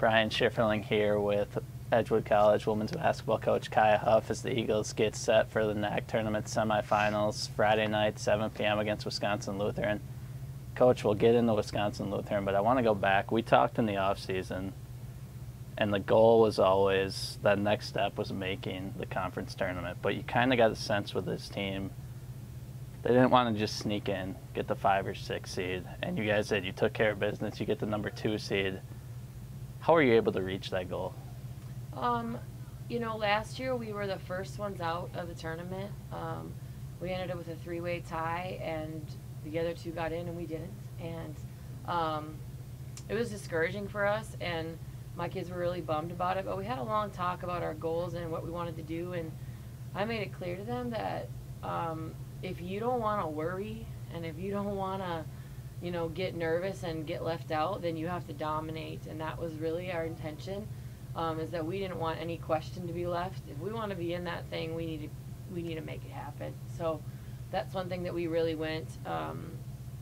Brian Schipferling here with Edgewood College women's basketball coach Chaia Huff as the Eagles get set for the NAC tournament semifinals Friday night, 7 p.m. against Wisconsin Lutheran. Coach, we'll get into Wisconsin Lutheran, but I want to go back. We talked in the offseason, and the goal was always that next step was making the conference tournament. But you kind of got a sense with this team they didn't want to just sneak in, get the five or six seed, and you guys did. You took care of business. You get the number two seed. How were you able to reach that goal? Um, you know, last year we were the first ones out of the tournament. Um, we ended up with a three-way tie, and the other two got in, and we didn't. And um, it was discouraging for us, and my kids were really bummed about it. But we had a long talk about our goals and what we wanted to do, and I made it clear to them that um, if you don't want to worry and if you don't want to, you know, get nervous and get left out, then you have to dominate. And that was really our intention. Um, is that we didn't want any question to be left. If we want to be in that thing, we need to we need to make it happen. So that's one thing that we really went um,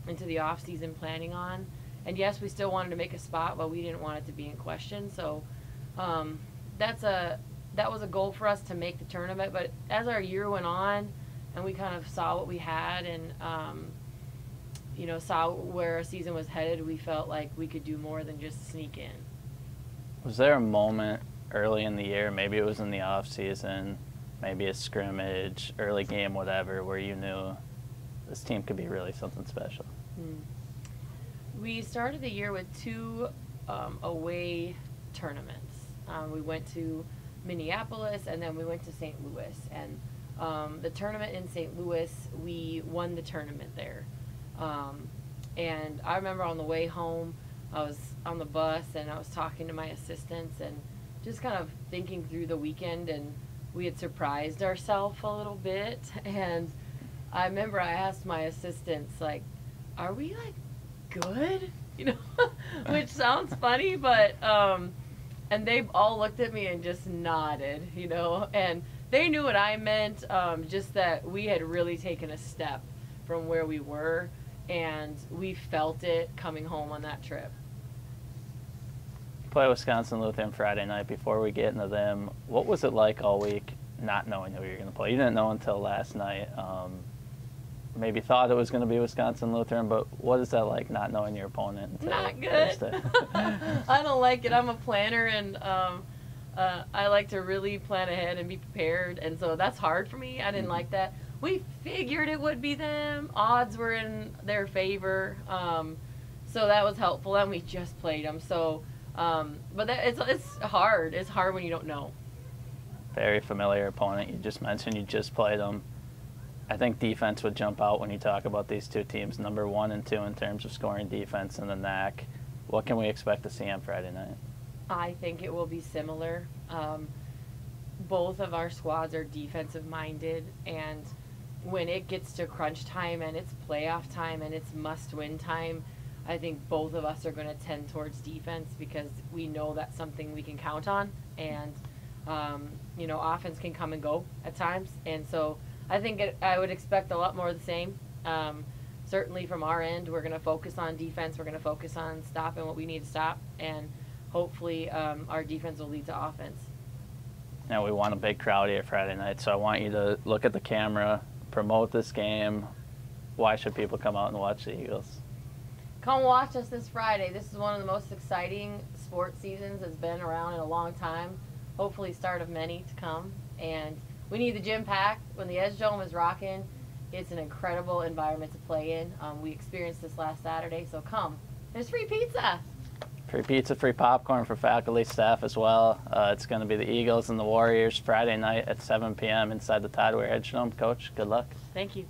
into the off season planning on. And yes, we still wanted to make a spot, but we didn't want it to be in question. So um, that's a that was a goal for us to make the tournament. But as our year went on, and we kind of saw what we had and um, you know saw where our season was headed we felt like we could do more than just sneak in was there a moment early in the year maybe it was in the off season maybe a scrimmage early game whatever where you knew this team could be really something special hmm. we started the year with two um, away tournaments um, we went to minneapolis and then we went to st louis and um, the tournament in St. Louis, we won the tournament there. Um, and I remember on the way home, I was on the bus and I was talking to my assistants and just kind of thinking through the weekend and we had surprised ourselves a little bit and I remember I asked my assistants like, "Are we like good?" You know, which sounds funny, but um, and they all looked at me and just nodded, you know, and they knew what I meant. Um, just that we had really taken a step from where we were, and we felt it coming home on that trip. Play Wisconsin Lutheran Friday night. Before we get into them, what was it like all week, not knowing who you're going to play? You didn't know until last night. Um, maybe thought it was going to be Wisconsin Lutheran, but what is that like, not knowing your opponent? Not good. I don't like it. I'm a planner, and um, uh, I like to really plan ahead and be prepared, and so that's hard for me. I didn't mm-hmm. like that. We figured it would be them. Odds were in their favor, um, so that was helpful. And we just played them, so um, but that, it's it's hard. It's hard when you don't know. Very familiar opponent. You just mentioned you just played them. I think defense would jump out when you talk about these two teams, number one and two in terms of scoring defense in the NAC. What can we expect to see on Friday night? I think it will be similar. Um, both of our squads are defensive minded, and when it gets to crunch time and it's playoff time and it's must win time, I think both of us are going to tend towards defense because we know that's something we can count on. And, um, you know, offense can come and go at times. And so I think it, I would expect a lot more of the same. Um, certainly from our end, we're going to focus on defense. We're going to focus on stopping what we need to stop. And hopefully um, our defense will lead to offense. Now we want a big crowd here Friday night, so I want you to look at the camera, promote this game. Why should people come out and watch the Eagles? Come watch us this Friday. This is one of the most exciting sports seasons that's been around in a long time. Hopefully, start of many to come. And we need the gym packed. When the Edge Dome is rocking, it's an incredible environment to play in. Um, we experienced this last Saturday, so come. There's free pizza. Free pizza, free popcorn for faculty, staff as well. Uh, it's going to be the Eagles and the Warriors Friday night at 7 p.m. inside the Todd Wehr Edge Dome. Coach, good luck. Thank you.